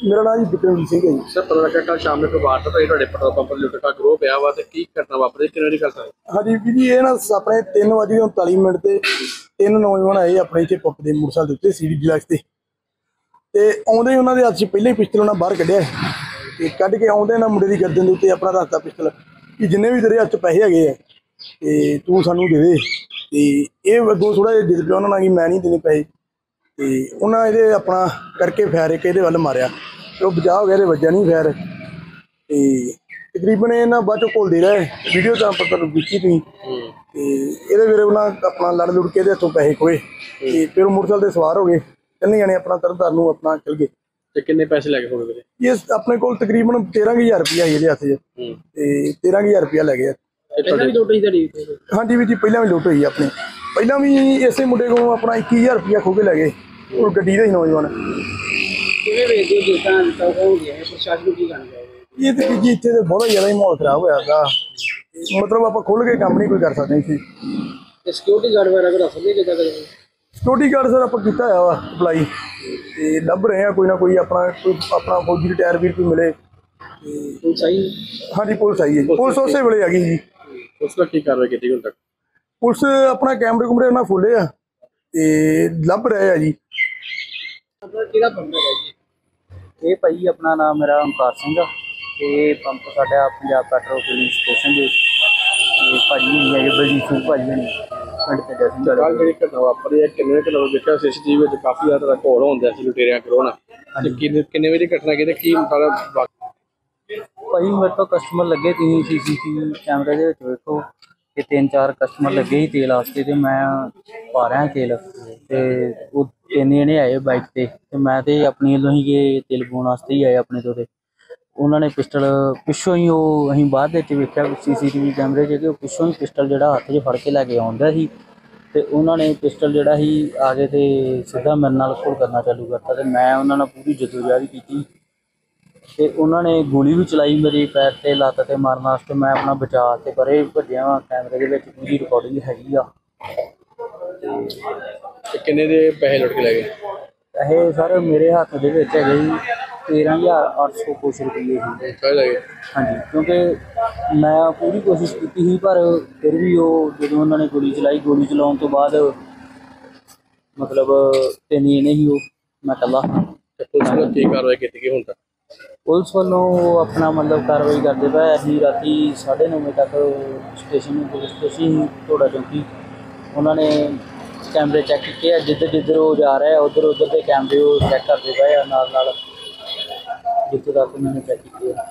ਮੇਰਾ ਨਾਮ ਜੀ ਬਿਕਰਮਜੀਤ ਸਿੰਘ ਹੈ ਜੀ। ਸਰ ਪਤਾ ਲੱਗਾ ਕੱਲ ਸ਼ਾਮ ਨੂੰ ਵਾਰਦਾਤ ਹੋਈ ਤੁਹਾਡੇ ਪੈਟਰੋਲ ਪੰਪ ਦਾ ਗਰੋਹ ਪਿਆ ਵਾ ਤੇ ਕੀ ਘਟਨਾ ਵਾਪਰੀ ਕਿਹਨਾਂ ਦੀ ਗੱਲ ਹੈ ਹਾਂਜੀ ਵੀਰ ਜੀ ਇਹ ਨਾ ਆਪਣੇ 3:39 ਮਿੰਟ ਤੇ ਤਿੰਨ ਨੌਜਵਾਨ ਆਏ ਆਪਣੇ ਇੱਥੇ ਪੰਪ ਦੇ ਮੋਟਰਸਾਈਕਲ ਦੇ ਉੱਤੇ ਸੀਡੀ ਡਿਲਕਸ ਤੇ। ਤੇ ਆਉਂਦੇ ਹੀ ਉਹਨਾਂ ਦੇ ਹੱਥ 'ਚ ਪਹਿਲੇ ਹੀ ਪਿਸਤਲ ਉਹਨਾਂ ਬਾਹਰ ਕੱਢਿਆ। ਤੇ ਕੱਢ ਕੇ ਆਉਂਦੇ ਨਾ ਮੁੰਡੇ ਦੀ ਗਰਦਨ ਦੇ ਉੱਤੇ ਆਪਣਾ ਰੱਖਤਾ ਪਿਸਤਲ ਕਿ ਜਿੰਨੇ ਵੀ ਤੇਰੇ ਹੱਥ 'ਚ ਪੈਸੇ ਹੈਗੇ ਆ ਤੇ ਤੂੰ ਸਾਨੂੰ ਦੇ ਦੇ। ਤੇ ਇਹ ਅੱਗੋਂ ਥੋੜਾ ਜਿਹਾ ਜਿੱਦ ਪਿਆ ਉਹਨਾਂ ਨਾਲ ਕਿ ਮੈਂ ਨਹੀਂ ਦੇਣੇ ਪੈਸੇ। ਤੇ ਉਹਨਾਂ ਇਹਦੇ ਆਪਣਾ ਕਰਕੇ ਫੈਰ ਇੱਕ ਇਹਦੇ ਵੱਲ ਮਾਰਿਆ ਤੇ ਉਹ ਬਚਾਅ ਹੋ ਗਿਆ ਇਹਦੇ ਵੱਜਿਆ ਨਹੀਂ ਫੈਰ। ਤੇ ਤਕਰੀਬਨ ਇਹ ਨਾ ਬਾਅਦ ਚੋਂ ਘੁਲਦੇ ਰਹੇ। ਵੀਡੀਓ ਤਾਂ ਆਪਾਂ ਤੁਹਾਨੂੰ ਦੇਖੀ ਤੁਸੀਂ। ਤੇ ਇਹਦੇ ਵੀਰੇ ਉਹਨਾਂ ਆਪਣਾ ਲੜ ਲੁੜ ਕੇ ਇਹਦੇ ਹੱਥੋਂ ਪੈਸੇ ਖੋਏ। ਤੇ ਫਿਰ ਉਹ ਮੋਟਰਸਾਈਕਲ ਤੇ ਸਵਾਰ ਹੋ ਗਏ। ਤਿੰਨੇ ਜਣੇ ਆਪਣਾ ਤਰਨਤਾਰਨ ਨੂੰ ਆਪਣਾ ਚਲ ਗਏ। ਤੇ ਕਿੰਨੇ ਪੈਸੇ ਲੈ ਕੇ ਹੋਗੇ ਵੀਰੇ? ਇਹ ਆਪਣੇ ਕੋਲ ਤਕਰੀਬਨ 13000 ਰੁਪਇਆ ਸੀ ਇਹਦੇ ਹੱਥ 'ਚ। ਹੂੰ। ਤੇ 13000 ਰੁਪਇਆ ਲੈ ਗਏ ਤੇ ਤੁਹਾਡੇ ਲੁੱਟ ਸੀ ਤੁਹਾਡੀ? ਹਾਂਜੀ ਵੀ ਜੀ ਪਹਿਲਾਂ ਵੀ ਲੁੱਟ ਹੋਈ ਆਪਣੇ। ਪਹਿਲਾਂ ਵੀ ਇਸੇ ਮੁੰਡੇ ਕੋਲੋਂ ਆਪਣਾ 21000 ਰੁਪਇਆ ਖੋ ਕੇ ਲੈ ਗਏ। ਉਹ ਗੱਡੀ ਦਾ ਹੀ ਨੌਜਵਾਨ। ਕਿਵੇਂ ਵੇਚਦੇ ਹੋ ਜਿੱਦਾਂ ਤਾਂ ਹੋ ਗਿਆ ਹੈ, ਪ੍ਰਸ਼ਾਸਨ ਨੂੰ ਕੀ ਕਰਨਾ ਚਾਹੀਦਾ ਇਹ ਤੇ ਜੀ ਇੱਥੇ ਤੇ ਬਹੁਤ ਜ਼ਿਆਦਾ ਹੀ ਮਾਹੌਲ ਖਰਾਬ ਹੋਇਆ ਦਾ ਮਤਲਬ ਆਪਾਂ ਖੁੱਲ ਕੇ ਕੰਮ ਨਹੀਂ ਕੋਈ ਕਰ ਸਕਦੇ ਇੱਥੇ। ਤੇ ਸਿਕਿਉਰਿਟੀ ਗਾਰਡ ਵਗੈਰਾ ਕਰਾ ਸਕਦੇ ਕਿੱਦਾਂ? ਕਰਦੇ ਸਿਕਿਉਰਿਟੀ ਗਾਰਡ ਸਰ ਆਪਾਂ ਕੀਤਾ ਹੋਇਆ ਵਾ ਅਪਲਾਈ ਤੇ ਲੱਭ ਰਹੇ ਆ ਕੋਈ ਨਾ ਕੋਈ ਆਪਣਾ ਕੋਈ ਆਪਣਾ ਫੌਜੀ ਰਿਟਾਇਰ ਵੀਰ ਕੋਈ ਮਿਲੇ। ਹੁਣ ਸਹੀ ਹਾਂਜੀ ਪੁਲਿਸ ਆਈ ਹੈ। ਪੁਲਿਸ ਉਸੇ ਵੇਲੇ ਆ ਗਈ ਜੀ। ਉਸ ਦਾ ਕੀ ਕਾਰਵਾਈ ਕੀਤੀ ਹੁਣ ਤੱਕ? ਪੁਲਿਸ ਆਪਣਾ ਕੈਮਰੇ ਕੁਮਰੇ ਉਹਨਾਂ ਫੁੱਲੇ ਆ। ਤੇ ਲੱਭ ਰਹੇ ਆ ਜੀ। ਆਪਣਾ ਕਿਹੜਾ ਬੰਦਾ ਹੈ ਜੀ? ਇਹ ਭਾਈ ਆਪਣਾ ਨਾਮ ਮੇਰਾ ਓਮਕਾਰ ਸਿੰਘ ਆ ਤੇ ਪੰਪ ਸਾਡਾ ਪੰਜਾਬ ਪੈਟਰੋਲ ਫਿਲਿੰਗ ਸਟੇਸ਼ਨ ਦੇ ਤੇ ਭਾਜੀ ਨਹੀਂ ਹੈਗੇ ਬਲਜੀਤ ਸਿੰਘ ਭਾਜੀ ਨੇ ਪਿੰਡ ਤੇ ਸਿੰਘ ਕੱਲ ਵਾਲੇ ਜਿਹੜੀ ਘਟਨਾ ਵਾਪਰੀ ਹੈ ਕਿੰਨੇ ਕਿਲੋ ਦੇਖਿਆ? ਸੀਸੀਟੀਵੀ ਵਿੱਚ ਕਾਫੀ ਜ਼ਿਆਦਾ ਘੋਲ ਹੁੰਦਾ ਸੀ ਲੁਟੇਰਿਆਂ ਕਰੋਨਾ ਤੇ ਕਿੰਨੇ ਕਿੰਨੇ ਵਜੇ ਦੀ ਘਟਨਾ ਕਿਤੇ ਕੀ ਵਾਕ- ਭਾਈ ਮੇਰੇ ਤੋਂ ਕਸਟਮਰ ਲੱਗੇ ਤੁਸੀਂ ਸੀਸੀਟੀਵੀ ਕੈਮਰੇ ਦੇ ਵਿੱਚ ਵੇਖੋ। ਕਿ ਤਿੰਨ ਚਾਰ ਕਸਟਮਰ ਲੱਗੇ ਸੀ ਤੇਲ ਵਾਸਤੇ ਤੇ ਮੈਂ ਪਾ ਰਿਹਾ ਤੇਲ ਤੇ ਉਹ ਤਿੰਨ ਜਣੇ ਆਏ ਬਾਈਕ ਤੇ ਤੇ ਮੈਂ ਤੇ ਆਪਣੀ ਵੱਲੋਂ ਹੀ ਕਿ ਤੇਲ ਪਾਉਣ ਵਾਸਤੇ ਹੀ ਆਏ ਆਪਣੇ ਤੋਂ ਤੇ। ਉਹਨਾਂ ਨੇ ਪਿਸਟਲ ਪਿੱਛੋਂ ਹੀ ਉਹ ਅਸੀਂ ਬਾਅਦ ਵਿੱਚ ਵੇਖਿਆ ਸੀਸੀਟੀਵੀ ਕੈਮਰੇ 'ਚ ਕਿ ਉਹ ਪਿੱਛੋਂ ਹੀ ਪਿਸਟਲ ਜਿਹੜਾ ਹੱਥ 'ਚ ਫੜ ਕੇ ਲੈ ਕੇ ਆਉਂਦਾ ਸੀ ਤੇ ਉਹਨਾਂ ਨੇ ਪਿਸਟਲ ਜਿਹੜਾ ਸੀ ਆ ਕੇ ਤੇ ਸਿੱਧਾ ਮੇਰੇ ਨਾਲ ਘੋਲ ਕਰਨਾ ਚਾਲੂ ਕਰਤਾ ਤੇ ਮੈਂ ਉਹਨਾਂ ਨਾਲ ਪੂਰੀ ਜਦੋਜਹਿਦ ਕੀਤੀ ਤੇ ਉਹਨਾਂ ਨੇ ਗੋਲੀ ਵੀ ਚਲਾਈ ਮੇਰੇ ਪੈਰ ਤੇ ਲੱਤ ਤੇ ਮਾਰਨ ਵਾਸਤੇ। ਮੈਂ ਆਪਣਾ ਬਚਾਅ ਤੇ ਪਰੇ ਭੱਜਿਆ ਵਾਂ ਕੈਮਰੇ ਦੇ ਵਿੱਚ ਪੂਰੀ ਰਿਕਾਰਡਿੰਗ ਹੈਗੀ ਆ। ਤੇ ਕਿੰਨੇ ਦੇ ਪੈਸੇ ਲੁੱਟ ਕੇ ਲੈ ਗਏ? ਇਹ ਸਰ ਮੇਰੇ ਹੱਥ ਦੇ ਵਿੱਚ ਹੈਗੇ ਜੀ 13800 ਕੁਛ ਰੁਪਏ ਸੀ। ਕਾਹ ਲੈ ਗਏ? ਹਾਂਜੀ ਕਿਉਂਕਿ ਮੈਂ ਪੂਰੀ ਕੋਸ਼ਿਸ਼ ਕੀਤੀ ਸੀ ਪਰ ਫਿਰ ਵੀ ਉਹ ਜਦੋਂ ਉਹਨਾਂ ਨੇ ਗੋਲੀ ਚਲਾਈ ਗੋਲੀ ਚਲਾਉਣ ਤੋਂ ਬਾਅਦ ਮਤਲਬ ਤਿੰਨ ਜਣੇ ਹੀ ਉਹ ਮੈਂ ਇਕੱਲਾ। ਤੇ ਪੁਲਿਸ ਨੇ ਕੀ ਕਾਰਵਾਈ ਕੀਤੀ ਗਈ ਹੁਣ ਤੱਕ? ਪੁਲਿਸ ਵੱਲੋਂ ਉਹ ਆਪਣਾ ਮਤਲਬ ਕਾਰਵਾਈ ਕਰਦੇ ਪਏ। ਅਸੀਂ ਰਾਤੀ 9:30 ਵਜੇ ਤੱਕ ਸਟੇਸ਼ਨ ਨੂੰ ਪੁਲਿਸ ਸਟੇਸ਼ਨ ਥੋੜਾ ਚੌਂਕੀ। ਉਹਨਾਂ ਨੇ ਕੈਮਰੇ ਚੈੱਕ ਕੀਤੇ ਆ। ਜਿੱਧਰ ਜਿੱਧਰ ਉਹ ਜਾ ਰਿਹਾ, ਉਧਰ ਉਧਰ ਦੇ ਕੈਮਰੇ ਉਹ ਚੈੱਕ ਕਰਦੇ ਪਏ ਆ। ਨਾਲ ਨਾਲ ਜਿੱਥੇ ਤੱਕ ਮੈਨੂੰ ਚੈੱਕ ਕੀਤੇ ਆ।